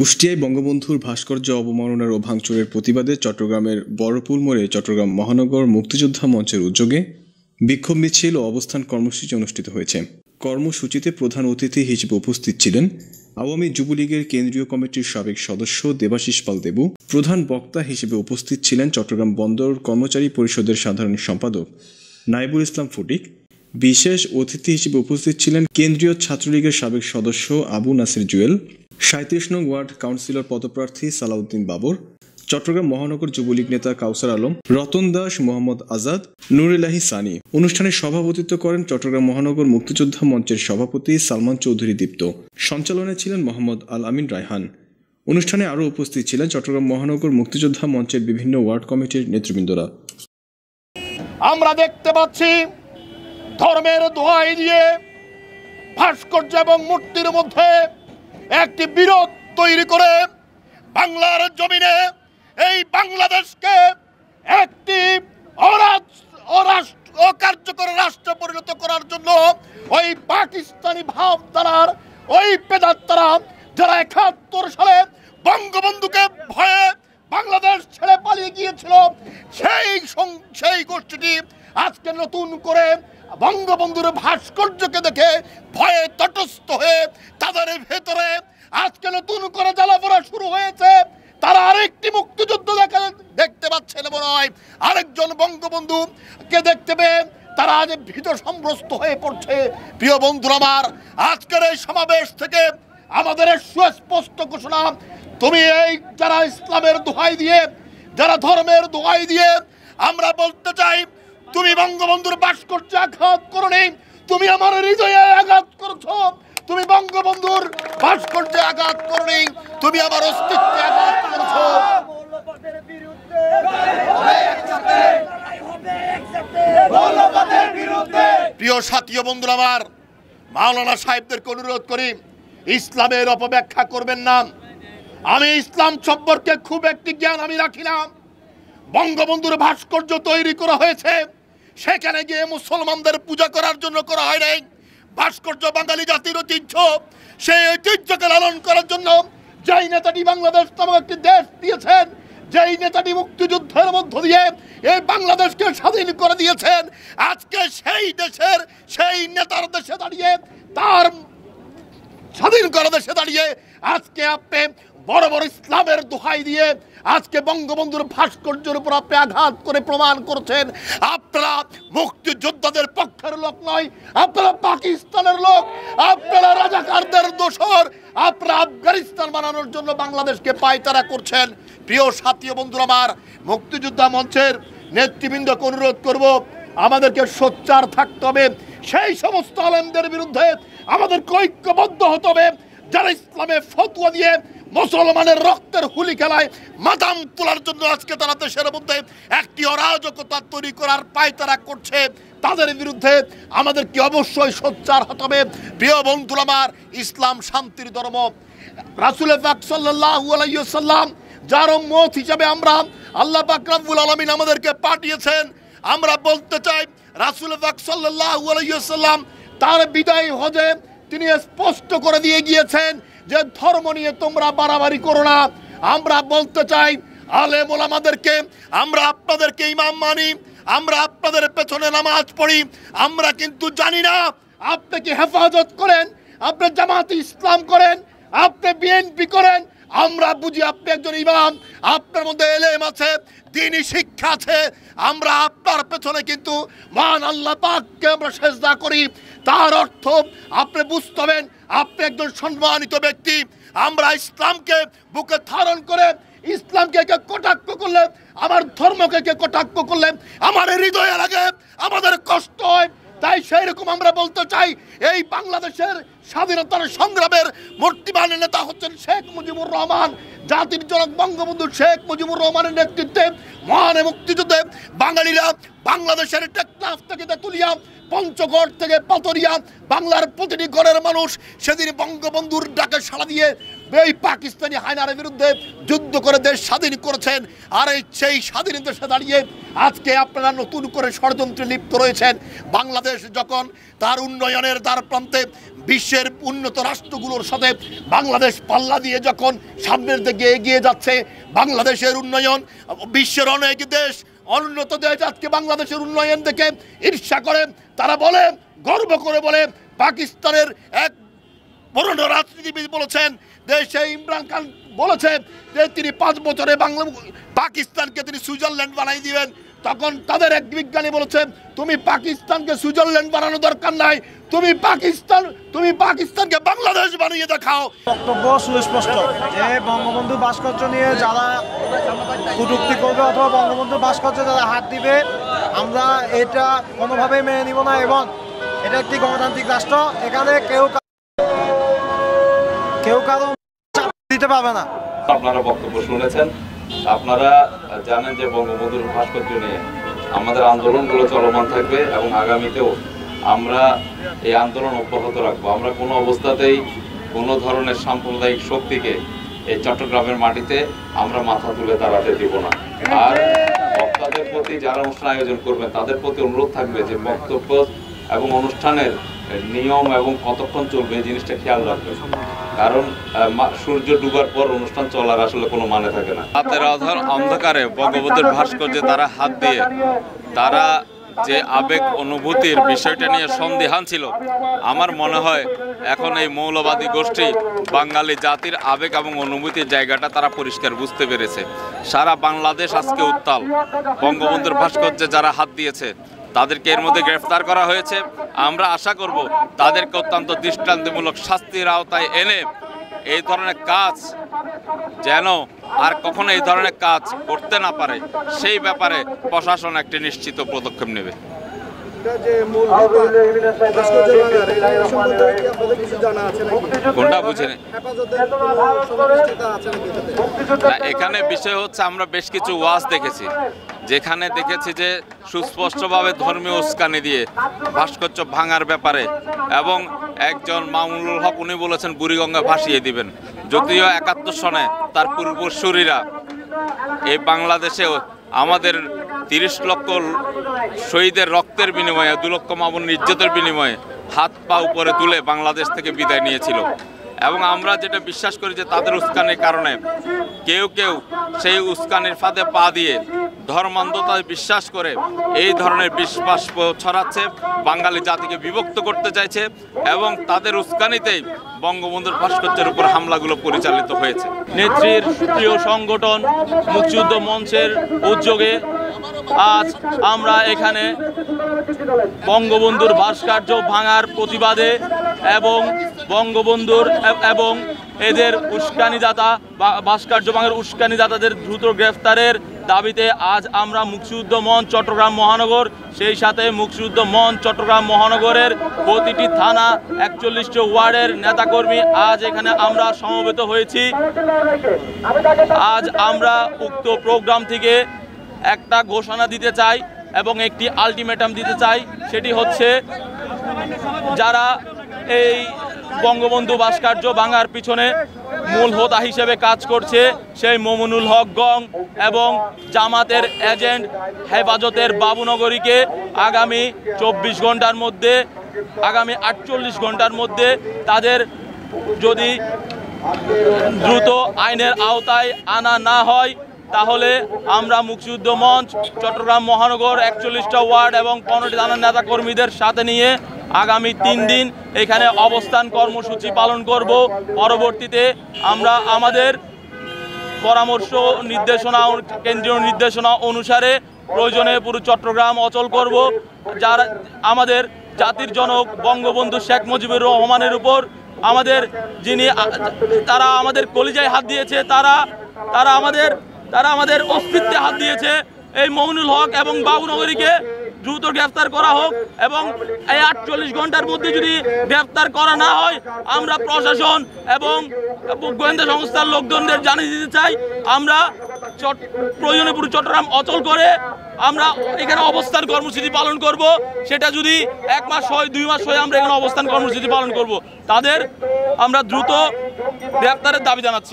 কুষ্টিয়ায় বঙ্গবন্ধুর ভাস্কর্য অবমাননার ও ভাঙচুরের প্রতিবাদে চট্টগ্রামের বড়পুল মোড়ে চট্টগ্রাম মহানগর মুক্তিযোদ্ধা মঞ্চের উদ্যোগে বিক্ষোভ মিছিল ও অবস্থান কর্মসূচি অনুষ্ঠিত হয়েছে। কর্মসূচিতে প্রধান অতিথি হিসেবে উপস্থিত ছিলেন আওয়ামী যুবলীগের কেন্দ্রীয় কমিটির সাবেক সদস্য দেবাশিস পাল দেবু। প্রধান বক্তা হিসেবে উপস্থিত ছিলেন চট্টগ্রাম বন্দর কর্মচারী পরিষদের সাধারণ সম্পাদক নাইবুল ইসলাম ফটিক। বিশেষ অতিথি হিসেবে উপস্থিত ছিলেন কেন্দ্রীয় ছাত্রলীগের সাবেক সদস্য আবু নাসির জুয়েল। সাঁত্রিশ নং ওয়ার্ড কাউন্সিলর পদপ্রার্থী সালাউদ্দিন বাবর, চট্টগ্রাম মহানগর যুবলীগ নেতা কাউসার আলম, রতন দাস মোহাম্মদ আজাদ, নুরুল্লাহি সানি। অনুষ্ঠানে সভাপতিত্ব করেন চট্টগ্রাম মহানগর মুক্তিযোদ্ধা মঞ্চের সভাপতি সালমান চৌধুরী দীপ্ত। সঞ্চালনে ছিলেন মোহাম্মদ আল আমিন রায়হান। অনুষ্ঠানে আরও উপস্থিত ছিলেন চট্টগ্রাম মহানগর মুক্তিযোদ্ধা মঞ্চের বিভিন্ন ওয়ার্ড কমিটির নেতৃবৃন্দরা। আমরা দেখতে পাচ্ছি ধর্মের দোহাই দিয়ে ভাস্কর্য এবং মূর্তির মধ্যে একটি বিরোধ তৈরি করে বাংলার জমিনে এই বাংলাদেশকে একটি অকার্যকর রাষ্ট্রে পরিণত করার জন্য ওই পাকিস্তানি ভাবধারার ওই পেদাত্তারা যারা একাত্তর সালে বঙ্গবন্ধুকে ভয়ে বাংলাদেশ ছেড়ে পালিয়ে গিয়েছিল, সেই সেই গোষ্ঠীটি আজকে নতুন করে বঙ্গবন্ধুর ভাস্কর্যকে দেখে ভয়ে তটস্থ হয়ে তাদের ভেতরে আজকে নতুন করে জ্বালাপোড়া শুরু হয়েছে। তারা আরেকটি মুক্তিযুদ্ধ দেখা দেখতে পাচ্ছেন মনে হয়। আরেকজন বঙ্গবন্ধু কে দেখতে পেয়ে তারা আজ ভীত সম্ভ্রস্ত হয়ে পড়ছে। প্রিয় বন্ধুরা আমার, আজকের এই সমাবেশ থেকে আমাদের সুস্পষ্ট ঘোষণা, তুমি এই যারা ইসলামের দোহাই দিয়ে, যারা ধর্মের দোহাই দিয়ে আমরা বলতে চাই তুমি বঙ্গবন্ধুর ভাস্কর্যে আঘাত করনি, তুমি আমার হৃদয়ে আঘাত করছ, তুমি বঙ্গবন্ধুর ভাস্কর্যে আঘাত করনি, তুমি আমার অস্তিত্বে আঘাত করছ। প্রিয় সাথীয় বন্ধুরা আমার, মাওলানা সাহেবদেরকে অনুরোধ করি, ইসলামের অপব্যাখ্যা করবেন না। আমি ইসলাম সম্পর্কে খুব একটি জ্ঞান আমি রাখিলাম বঙ্গবন্ধুর ভাস্কর্য তৈরি করা হয়েছে। সেখানে গিয়ে মুসলমানদের পূজা করার জন্য করা হয় নাই। ভাস্কর্য বাঙালি জাতির ঐতিহ্য, সেই ঐতিহ্যকে লালন করার জন্য যেই নেতাটি বাংলাদেশ নামক একটি দেশ দিয়েছেন, যেই নেতাটি মুক্তিযুদ্ধের মধ্য দিয়ে এই বাংলাদেশকে স্বাধীন করে দিয়েছেন, আজকে সেই দেশের সেই নেতার দেশে দাঁড়িয়ে, তার স্বাধীন করা দেশে দাঁড়িয়ে আজকে আপনি বড় বড় ইসলামের দোহাই দিয়ে আজকে বঙ্গবন্ধুর ভাস্কর্যের উপর আপনি আঘাত করে প্রমাণ করছেন। আপনারা মুক্তিযোদ্ধাদের পক্ষের লোক নয়, আপনারা পাকিস্তানের লোক, আপনারা রাজাকারদের দোষর, আপনারা আফগানিস্তান বানানোর জন্য বাংলাদেশকে পায়তারা করছেন। প্রিয় সাথী বন্ধুরা আমার, মুক্তিযোদ্ধা মঞ্চের নেতৃবৃন্দকে অনুরোধ করব, আমাদেরকে সোচ্চার থাকতে হবে। সেই সমস্ত আলেমদের বিরুদ্ধে আমাদের ঐক্যবদ্ধ হতে হবে। যারা ইসলামে ফতুয়া দিয়ে মুসলমানের রক্তের হুলি খেলায় মাদাম তোলার জন্য আজকে তারা দেশের মধ্যে একটি অরাজকতা তৈরি করার পায়তারা করছে, তাদের বিরুদ্ধে আমাদেরকে অবশ্যই সোচ্চার হতে হবে। প্রিয় বন্ধুরা আমার, ইসলাম শান্তির ধর্ম। রাসুল পাক সাল্লাল্লাহু আলাইহি সাল্লাম যার মত হিসাবে আমরা আল্লাহ পাক রব্বুল আলামিন আমাদেরকে পাঠিয়েছেন। আমরা বলতে চাই রাসুল পাক সাল্লাল্লাহু আলাইহি সাল্লাম তার বিদায় হজে তিনি স্পষ্ট করে দিয়ে গিয়েছেন যে ধর্ম নিয়ে তোমরা বাড়াবাড়ি করো না। আমরা বলতে চাই, আলেমুল আমাদেরকে, আমরা আপনাদেরকে ইমাম মানি, আমরা আপনাদের পেছনে নামাজ পড়ি, আমরা কিন্তু জানি না আপনি কি হেফাজত করেন, আপনি জামাতে ইসলাম করেন, আপনি বিএনপি করেন আমরা বুঝি আপনি একজন ইমাম, আপনার মধ্যে এলেম আছে দিনই শিক্ষা আছে, আমরা আপনার পেছনে কিন্তু মান আল্লাহ পাককে আমরা সেজদা করি। তার অর্থ আপনি বুঝতে হবেন আপনি একজন সম্মানিত ব্যক্তি। আমরা ইসলামকে বুকে ধারণ করে, ইসলামকে কে কটাক্ষ করলে, আমার ধর্মকে কে কটাক্ষ করলে, আমার হৃদয়ে লাগে আমাদের কষ্ট হয়। তাই সেই রকম আমরা বলতে চাই, এই বাংলাদেশের স্বাধীনতার সংগ্রামের মূর্তিমান নেতা হচ্ছেন শেখ মুজিবুর রহমান, জাতির জনক বঙ্গবন্ধু শেখ মুজিবুর রহমানের নেতৃত্বে মহান মুক্তিযুদ্ধে বাঙালিরা বাংলাদেশের টেকনাফ থেকে তেতুলিয়া, পঞ্চগড় থেকে পাতরিয়া বাংলার প্রতিটি ঘরের মানুষ সেদিন বঙ্গবন্ধুর ডাকে সাড়া দিয়ে এই পাকিস্তানি হায়নার বিরুদ্ধে যুদ্ধ করে দেশ স্বাধীন করেছেন। আর এই সেই স্বাধীন দেশে দাঁড়িয়ে আজকে আপনারা নতুন করে ষড়যন্ত্রে লিপ্ত রয়েছেন। বাংলাদেশ যখন তার উন্নয়নের দ্বার প্রান্তে বিশ্বের উন্নত রাষ্ট্রগুলোর সাথে বাংলাদেশ পাল্লা দিয়ে যখন সামনের দিকে এগিয়ে যাচ্ছে, বাংলাদেশের উন্নয়ন, বিশ্বের অনেক দেশ, অনুন্নত দেশ আজকে বাংলাদেশের উন্নয়ন দেখে ঈর্ষা করে। তারা বলে, গর্ব করে বলে, পাকিস্তানের এক পুরনো রাজনীতিবিদ বলেছেন সেই ইমরান খান বলেছে যে তিনি পাঁচ বছরে বাংলা, পাকিস্তানকে তিনি সুইজারল্যান্ড বানাই দিবেন। তখন তাদের এক বিজ্ঞানী বলেছেন তুমি পাকিস্তানকে সুইজারল্যান্ড বানানো দরকার নাই। তুমি পাকিস্তান, তুমি পাকিস্তানকে বাংলাদেশ বানিয়ে দেখাও। বক্তব্য সুস্পষ্ট যে বঙ্গবন্ধু ভাস্কর্য নিয়ে যারা কটূক্তি করবে অথবা বঙ্গবন্ধু ভাস্কর্য যারা হাত দিবে, আমরা এটা কোনোভাবেই মেনে নিব না এবং এটা একটি গণতান্ত্রিক রাষ্ট্র। এখানে কেউ কেউ কারও চাপ দিতে পারবে না। আপনারা বক্তব্য শুনেছেন। আপনারা জানেন যে বঙ্গবন্ধুর ভাস্কর্য নিয়ে আমাদের আন্দোলনগুলো চলমান থাকবে এবং আগামীতেও আমরা এই আন্দোলন অব্যাহত রাখব। আমরা কোনো অবস্থাতেই কোনো ধরনের সাম্প্রদায়িক শক্তিকে এই চট্টগ্রামের মাটিতে আমরা মাথা তুলে দাঁড়াতে দিব না। আর বক্তাদের প্রতি যারা অনুষ্ঠান আয়োজন করবেন, তাদের প্রতি অনুরোধ থাকবে যে বক্তব্য এবং অনুষ্ঠানের নিয়ম এবং কতক্ষণ চলবে এই জিনিসটা খেয়াল রাখবেন। কারণ সূর্য ডুবার পর অনুষ্ঠান চলার আসলে কোনো মানে থাকে না। হাতের অধর অন্ধকারে বঙ্গবন্ধুর ভাস্কর্যে তারা হাত দিয়ে তারা যে আবেগ অনুভূতির বিষয়টা নিয়ে সন্দেহান ছিল, আমার মনে হয় এখন এই মৌলবাদী গোষ্ঠী বাঙালি জাতির আবেগ এবং অনুভূতির জায়গাটা তারা পরিষ্কার বুঝতে পেরেছে। সারা বাংলাদেশ আজকে উত্তাল। বঙ্গবন্ধুর ভাস্কর্যে যারা হাত দিয়েছে তাদেরকে এর মধ্যে গ্রেফতার করা হয়েছে। আমরা আশা করব তাদেরকে অত্যন্ত দৃষ্টান্তমূলক শাস্তির আওতায় এনে এই ধরনের কাজ যেন আর কখনো এই ধরনের কাজ করতে না পারে, সেই ব্যাপারে প্রশাসন একটি নিশ্চিত পদক্ষেপ নেবে। কোনটা এখানে বিষয় হচ্ছে আমরা বেশ কিছু ওয়াজ দেখেছি যেখানে দেখেছি যে সুস্পষ্টভাবে ধর্মীয় উস্কানি দিয়ে ভাস্কর্য ভাঙার ব্যাপারে এবং একজন মামুনুল হক উনি বলেছেন বুড়িগঙ্গা ভাসিয়ে দিবেন। যদিও একাত্তর সনে তার পূর্বসূরীরা এই বাংলাদেশেও আমাদের তিরিশ লক্ষ শহীদের রক্তের বিনিময়ে, দু লক্ষ মামুন নির্যাতের বিনিময়ে হাত পা উপরে তুলে বাংলাদেশ থেকে বিদায় নিয়েছিল। এবং আমরা যেটা বিশ্বাস করি যে তাদের উস্কানির কারণে কেউ কেউ সেই উস্কানির ফাঁদে পা দিয়ে ধর্মান্ধতায় বিশ্বাস করে এই ধরনের বিশ্বাস ছড়াচ্ছে, বাঙালি জাতিকে বিভক্ত করতে চাইছে এবং তাদের উস্কানিতেই বঙ্গবন্ধুর ভাস্কর্যের উপর হামলাগুলো পরিচালিত হয়েছে। নেত্রীর প্রিয় সংগঠন মুক্তিযুদ্ধ মঞ্চের উদ্যোগে আজ আমরা এখানে বঙ্গবন্ধুর ভাস্কর্য ভাঙার প্রতিবাদে এবং বঙ্গবন্ধুর এবং এদের উস্কানিদাতা ভাস্কর্য ভাঙার উস্কানিদাতাদের দ্রুত গ্রেফতারের দাবিতে আজ আমরা মুক্তিযুদ্ধ মঞ্চ, চট্টগ্রাম মহানগর, সেই সাথে মুক্তিযুদ্ধ মঞ্চ, চট্টগ্রাম মহানগরের প্রতিটি থানা একচল্লিশটি ওয়ার্ডের নেতাকর্মী আজ এখানে আমরা সমবেত হয়েছি। আজ আমরা উক্ত প্রোগ্রাম থেকে একটা ঘোষণা দিতে চাই এবং একটি আলটিমেটাম দিতে চাই, সেটি হচ্ছে যারা এই বঙ্গবন্ধু ভাস্কর্য ভাঙার পিছনে মূল হোতা হিসেবে কাজ করছে সেই মমনুল হক গং এবং জামাতের এজেন্ট হেফাজতের বাবুনগরীকে আগামী চব্বিশ ঘণ্টার মধ্যে, আগামী আটচল্লিশ ঘণ্টার মধ্যে তাদের যদি দ্রুত আইনের আওতায় আনা না হয়, তাহলে আমরা মুক্তিযুদ্ধ মঞ্চ, চট্টগ্রাম মহানগর একচল্লিশটা ওয়ার্ড এবং পনেরোটি থানার নেতাকর্মীদের সাথে নিয়ে আগামী তিন দিন এখানে অবস্থান কর্মসূচি পালন করব। পরবর্তীতে আমরা আমাদের পরামর্শ, নির্দেশনা, কেন্দ্রীয় নির্দেশনা অনুসারে প্রয়োজনে পুরো চট্টগ্রাম অচল করব। যারা, আমাদের জাতির জনক বঙ্গবন্ধু শেখ মুজিবুর রহমানের উপর আমাদের যিনি, তারা আমাদের কলিজায় হাত দিয়েছে, তারা তারা আমাদের তারা আমাদের অস্তিত্বে হাত দিয়েছে। এই মমিনুল হক এবং বাবুনগরীকে দ্রুত গ্রেফতার করা হোক এবং এই আটচল্লিশ ঘণ্টার মধ্যে যদি গ্রেফতার করা না হয়, আমরা প্রশাসন এবং গোয়েন্দা সংস্থার লোকজনদের জানিয়ে দিতে চাই, আমরা প্রয়োজনে পুরো চট্টগ্রাম অচল করে আমরা এখানে অবস্থান কর্মসূচি পালন করব। সেটা যদি এক মাস হয়, দুই মাস হয়, আমরা এখানে অবস্থান কর্মসূচি পালন করব। তাদের আমরা দ্রুত গ্রেফতারের দাবি জানাচ্ছি।